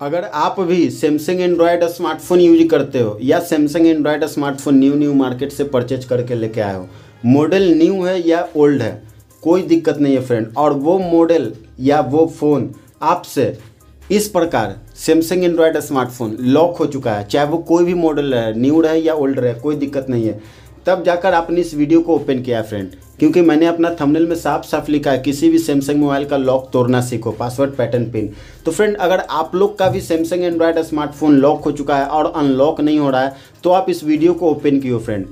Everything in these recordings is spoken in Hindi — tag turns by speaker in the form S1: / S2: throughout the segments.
S1: अगर आप भी सैमसंग एंड्रॉयड स्मार्टफ़ोन यूज़ करते हो या Samsung Android smartphone new new market से परचेज करके लेके आए हो मॉडल न्यू है या ओल्ड है, कोई दिक्कत नहीं है फ्रेंड और वो मॉडल या वो फ़ोन आपसे इस प्रकार सैमसंग एंड्रॉयड स्मार्टफ़ोन लॉक हो चुका है। चाहे वो कोई भी मॉडल रहे न्यू रहे या ओल्ड रहे, कोई दिक्कत नहीं है। तब जाकर आपने इस वीडियो को ओपन किया फ्रेंड क्योंकि मैंने अपना थंबनेल में साफ़ साफ़ लिखा है, किसी भी सैमसंग मोबाइल का लॉक तोड़ना सीखो पासवर्ड पैटर्न पिन तो फ्रेंड अगर आप लोग का भी सैमसंग एंड्रॉयड स्मार्टफ़ोन लॉक हो चुका है और अनलॉक नहीं हो रहा है तो आप इस वीडियो को ओपन कियो फ्रेंड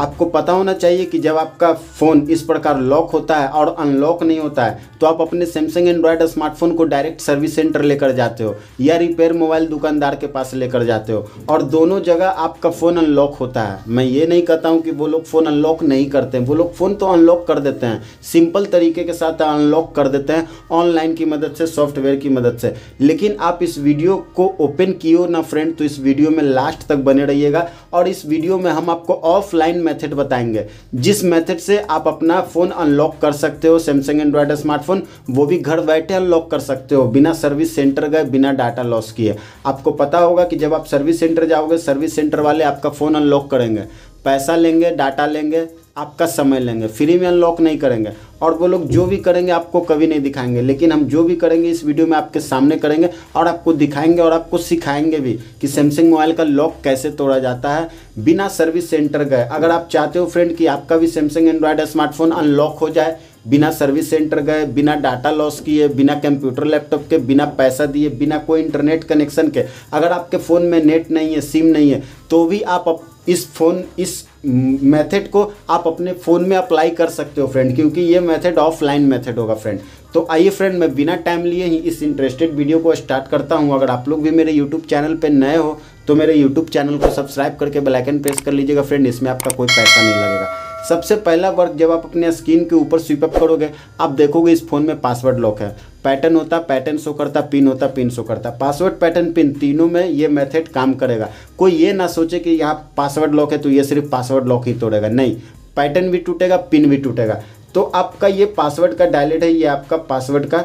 S1: आपको पता होना चाहिए कि जब आपका फ़ोन इस प्रकार लॉक होता है और अनलॉक नहीं होता है तो आप अपने सैमसंग एंड्रॉयड स्मार्टफ़ोन को डायरेक्ट सर्विस सेंटर लेकर जाते हो या रिपेयर मोबाइल दुकानदार के पास लेकर जाते हो और दोनों जगह आपका फ़ोन अनलॉक होता है। मैं ये नहीं कहता हूँ कि वो लोग फ़ोन अनलॉक नहीं करते वो लोग फ़ोन तो अनलॉक कर देते हैं। सिंपल तरीके के साथ अनलॉक कर देते हैं। ऑनलाइन की मदद से सॉफ्टवेयर की मदद से। लेकिन आप इस वीडियो को ओपन किए ना फ्रेंड तो इस वीडियो में लास्ट तक बने रहिएगा। और इस वीडियो में हम आपको ऑफलाइन मेथड बताएँगे। जिस मेथड से आप अपना फ़ोन अनलॉक कर सकते हो सैमसंग एंड्रॉयड स्मार्टफ़ोन वो भी घर बैठे अनलॉक कर सकते हो। बिना सर्विस सेंटर गए, बिना डाटा लॉस किए। आपको पता होगा कि जब आप सर्विस सेंटर जाओगे सर्विस सेंटर वाले आपका फ़ोन अनलॉक करेंगे। पैसा लेंगे डाटा लेंगे आपका समय लेंगे फ्री में अनलॉक नहीं करेंगे। और वो लोग जो भी करेंगे, आपको कभी नहीं दिखाएँगे। लेकिन हम जो भी करेंगे, इस वीडियो में आपके सामने करेंगे और आपको दिखाएँगे और आपको सिखाएँगे भी कि सैमसंग मोबाइल का लॉक कैसे तोड़ा जाता है। बिना सर्विस सेंटर गए। अगर आप चाहते हो फ्रेंड कि आपका भी सैमसंग एंड्रॉयड स्मार्टफ़ोन अनलॉक हो जाए, बिना सर्विस सेंटर गए, बिना डाटा लॉस किए, बिना कंप्यूटर लैपटॉप के, बिना पैसा दिए, बिना कोई इंटरनेट कनेक्शन के, अगर आपके फ़ोन में नेट नहीं है सिम नहीं है तो भी आप इस फ़ोन, इस मेथड को आप अपने फ़ोन में अप्लाई कर सकते हो फ्रेंड क्योंकि ये मेथड ऑफलाइन मेथड होगा फ्रेंड तो आइए फ्रेंड मैं बिना टाइम लिए ही इस इंटरेस्टेड वीडियो को स्टार्ट करता हूँ। अगर आप लोग भी मेरे यूट्यूब चैनल पर नए हो तो मेरे यूट्यूब चैनल को सब्सक्राइब करके बेलाइकन प्रेस कर लीजिएगा फ्रेंड इसमें आपका कोई पैसा नहीं लगेगा. सबसे पहला वर्क जब आप अपने स्क्रीन के ऊपर स्वीप अप करोगे, आप देखोगे इस फ़ोन में पासवर्ड लॉक है। पैटर्न होता, पैटर्न शो करता, पिन होता, पिन शो करता। पासवर्ड पैटर्न पिन तीनों में ये मेथड काम करेगा। कोई ये ना सोचे कि यहाँ पासवर्ड लॉक है तो ये सिर्फ़ पासवर्ड लॉक ही तोड़ेगा। नहीं, पैटर्न भी टूटेगा, पिन भी टूटेगा। तो आपका ये पासवर्ड का डायलेट है, ये आपका पासवर्ड का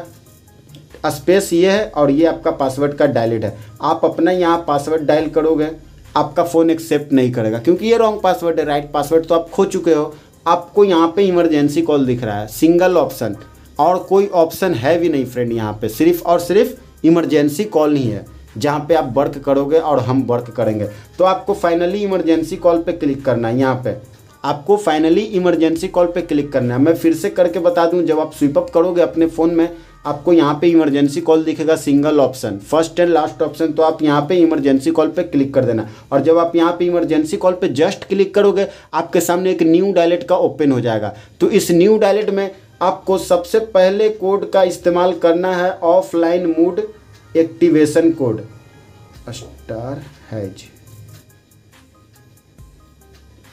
S1: स्पेस ये है और ये आपका पासवर्ड का डायलेट है। आप अपना यहाँ पासवर्ड डायल करोगे, आपका फ़ोन एक्सेप्ट नहीं करेगा। क्योंकि ये रॉन्ग पासवर्ड है, राइट पासवर्ड तो आप खो चुके हो। आपको यहाँ पे इमरजेंसी कॉल दिख रहा है, सिंगल ऑप्शन। और कोई ऑप्शन है भी नहीं फ्रेंड यहाँ पे। सिर्फ़ और सिर्फ़ इमरजेंसी कॉल ही है, जहाँ पे आप वर्क करोगे और हम वर्क करेंगे। तो आपको फाइनली इमरजेंसी कॉल पे क्लिक करना है, यहाँ पे। आपको फाइनली इमरजेंसी कॉल पे क्लिक करना है। मैं फिर से करके बता दूँ, जब आप स्वीप अप करोगे अपने फ़ोन में, आपको यहाँ पे इमरजेंसी कॉल दिखेगा single option first and last option तो आप यहाँ पे इमरजेंसी कॉल पे क्लिक कर देना। और जब आप यहाँ पे इमरजेंसी कॉल पे जस्ट क्लिक करोगे, आपके सामने एक न्यू डायलेट का ओपन हो जाएगा। तो इस न्यू डायलेट में आपको सबसे पहले कोड का इस्तेमाल करना है offline mood activation code. Star hash.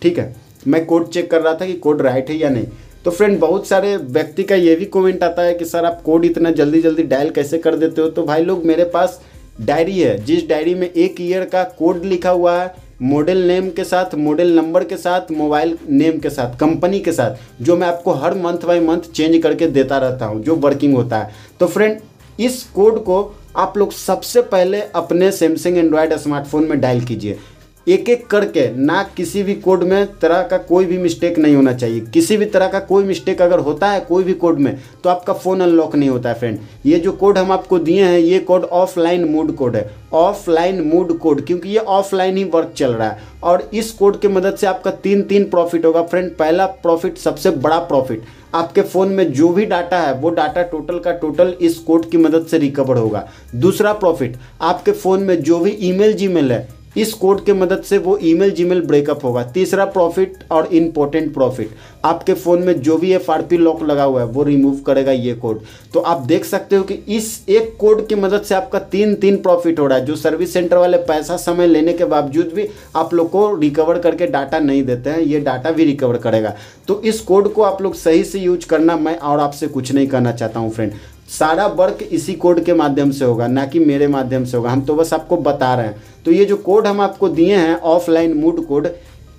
S1: ठीक है, मैं कोड चेक कर रहा था कि कोड राइट है या नहीं। तो फ्रेंड, बहुत सारे व्यक्ति का ये भी कमेंट आता है कि, सर, आप कोड इतना जल्दी जल्दी डायल कैसे कर देते हो? तो भाई लोग, मेरे पास डायरी है, जिस डायरी में एक ईयर का कोड लिखा हुआ है मॉडल नेम के साथ मॉडल नंबर के साथ मोबाइल नेम के साथ कंपनी के साथ, जो मैं आपको हर मंथ बाय मंथ चेंज करके देता रहता हूँ, जो वर्किंग होता है। तो फ्रेंड इस कोड को आप लोग सबसे पहले अपने सैमसंग एंड्रॉयड स्मार्टफ़ोन में डायल कीजिए। एक एक करके ना किसी भी कोड में तरह का कोई भी मिस्टेक नहीं होना चाहिए। किसी भी तरह का कोई मिस्टेक अगर होता है कोई भी कोड में तो आपका फ़ोन अनलॉक नहीं होता है फ्रेंड ये जो कोड हम आपको दिए हैं, ये कोड ऑफलाइन मूड कोड है। ऑफलाइन मूड कोड क्योंकि ये ऑफलाइन ही वर्क चल रहा है। और इस कोड की मदद से आपका तीन तीन प्रॉफिट होगा। फ्रेंड पहला प्रॉफिट सबसे बड़ा प्रॉफिट आपके फ़ोन में जो भी डाटा है, वो डाटा टोटल का टोटल इस कोड की मदद से रिकवर होगा। दूसरा प्रॉफिट आपके फ़ोन में जो भी ईमेल जीमेल है इस कोड के मदद से वो ईमेल, जीमेल ब्रेकअप होगा। तीसरा प्रॉफिट और इम्पोर्टेंट प्रॉफिट। आपके फ़ोन में जो भी एफआरपी लॉक लगा हुआ है, वो रिमूव करेगा ये कोड। तो आप देख सकते हो कि इस एक कोड की मदद से आपका तीन तीन प्रॉफिट हो रहा है, जो सर्विस सेंटर वाले पैसा समय लेने के बावजूद भी आप लोग को रिकवर करके डाटा नहीं देते हैं, ये डाटा भी रिकवर करेगा। तो इस कोड को आप लोग सही से यूज़ करना मैं और आपसे कुछ नहीं करना चाहता हूँ फ्रेंड सारा वर्क इसी कोड के माध्यम से होगा, ना कि मेरे माध्यम से होगा। हम तो बस आपको बता रहे हैं। तो ये जो कोड हम आपको दिए हैं, offline mood code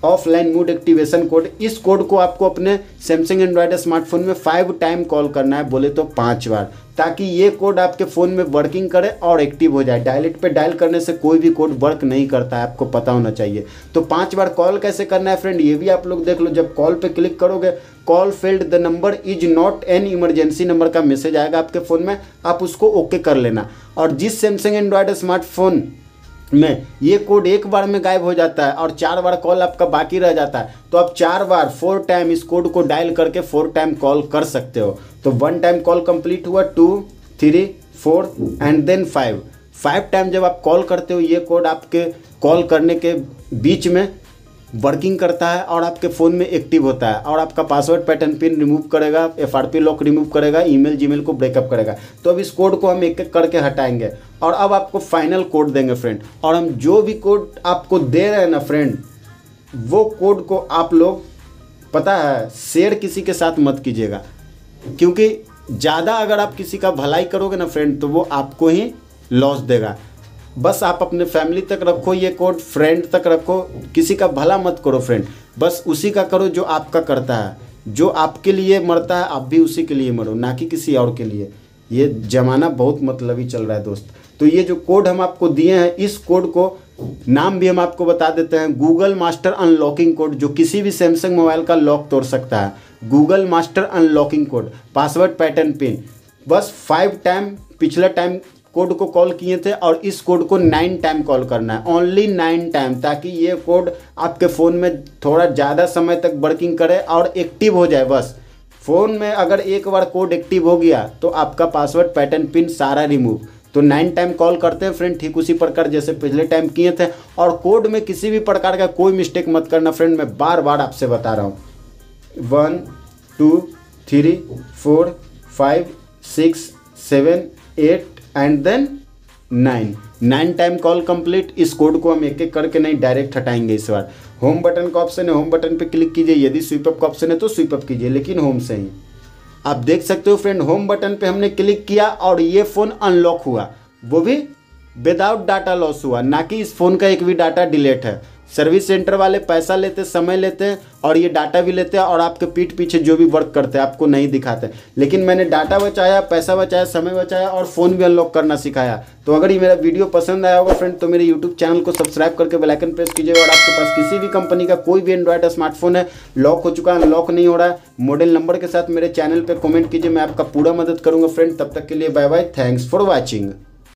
S1: offline mood activation code इस कोड को आपको अपने सैमसंग एंड्रॉयड स्मार्टफ़ोन में फाइव टाइम कॉल करना है, बोले तो पाँच बार, ताकि ये कोड आपके फ़ोन में वर्किंग करे और एक्टिव हो जाए। डायलेट पे डायल करने से कोई भी कोड वर्क नहीं करता है, आपको पता होना चाहिए। तो पाँच बार कॉल कैसे करना है फ्रेंड ये भी आप लोग देख लो, जब कॉल पे क्लिक करोगे call failed the number is not an emergency number का मैसेज आएगा आपके फ़ोन में, आप उसको ओके कर लेना। और जिस सैमसंग एंड्रॉयड स्मार्टफ़ोन में। ये कोड एक बार में गायब हो जाता है और चार बार कॉल आपका बाकी रह जाता है। तो आप चार बार फोर टाइम इस कोड को डायल करके फोर टाइम कॉल कर सकते हो। तो वन टाइम कॉल कंप्लीट हुआ two three four and then five five time जब आप कॉल करते हो, ये कोड आपके कॉल करने के बीच में वर्किंग करता है और आपके फ़ोन में एक्टिव होता है और आपका पासवर्ड पैटर्न पिन रिमूव करेगा F R P lock remove करेगा ईमेल जीमेल को ब्रेकअप करेगा। तो अब इस कोड को हम एक एक करके हटाएँगे और अब आपको फाइनल कोड देंगे फ्रेंड और हम जो भी कोड आपको दे रहे हैं ना फ्रेंड वो कोड को आप लोग पता है शेयर किसी के साथ मत कीजिएगा। क्योंकि ज़्यादा अगर आप किसी का भलाई करोगे ना फ्रेंड तो वो आपको ही लॉस देगा। बस आप अपने फैमिली तक रखो, ये कोड फ्रेंड तक रखो, किसी का भला मत करो फ्रेंड। बस उसी का करो जो आपका करता है। जो आपके लिए मरता है, आप भी उसी के लिए मरो, ना कि किसी और के लिए। ये ज़माना बहुत मतलबी चल रहा है दोस्त। तो ये जो कोड हम आपको दिए हैं, इस कोड को नाम भी हम आपको बता देते हैं। गूगल मास्टर अनलॉकिंग कोड, जो किसी भी सैमसंग मोबाइल का लॉक तोड़ सकता है। Google master unlocking code, password pattern pin. बस फाइव टाइम, पिछला टाइम कोड को कॉल किए थे और इस कोड को नाइन टाइम कॉल करना है। ओनली नाइन टाइम ताकि ये कोड आपके फ़ोन में थोड़ा ज़्यादा समय तक वर्किंग करे और एक्टिव हो जाए बस। फ़ोन में अगर एक बार कोड एक्टिव हो गया तो आपका पासवर्ड पैटर्न पिन सारा रिमूव तो नाइन टाइम कॉल करते हैं फ्रेंड ठीक उसी प्रकार जैसे पिछले टाइम किए थे। और कोड में किसी भी प्रकार का कोई मिस्टेक मत करना फ्रेंड मैं बार बार आपसे बता रहा हूँ। One two three four five six seven eight and then nine nine time call complete इस कोड को हम एक एक करके नहीं डायरेक्ट हटाएँगे इस बार। होम बटन का ऑप्शन है। होम बटन पे क्लिक कीजिए। यदि स्वीपअप का ऑप्शन है तो स्वीपअप कीजिए, लेकिन होम से ही। आप देख सकते हो फ्रेंड होम बटन पे हमने क्लिक किया और ये फ़ोन अनलॉक हुआ। वो भी विदाउट डाटा लॉस हुआ, ना कि इस फ़ोन का एक भी डाटा डिलेट है। सर्विस सेंटर वाले पैसा लेते, समय लेते हैं और ये डाटा भी लेते हैं और आपके पीठ पीछे जो भी वर्क करते हैं आपको नहीं दिखाते। लेकिन मैंने डाटा बचाया, पैसा बचाया, समय बचाया और फ़ोन भी अनलॉक करना सिखाया। तो अगर ये मेरा वीडियो पसंद आया होगा फ्रेंड तो मेरे यूट्यूब चैनल को सब्सक्राइब करके बेलाइकन प्रेस कीजिए और आपके पास किसी भी कंपनी का कोई भी एंड्रॉयड स्मार्टफ़ोन है लॉक हो चुका है अनलॉक नहीं हो रहा है मॉडल नंबर के साथ मेरे चैनल पर कॉमेंट कीजिए, मैं आपका पूरा मदद करूँगा फ्रेंड तब तक के लिए bye bye thanks for watching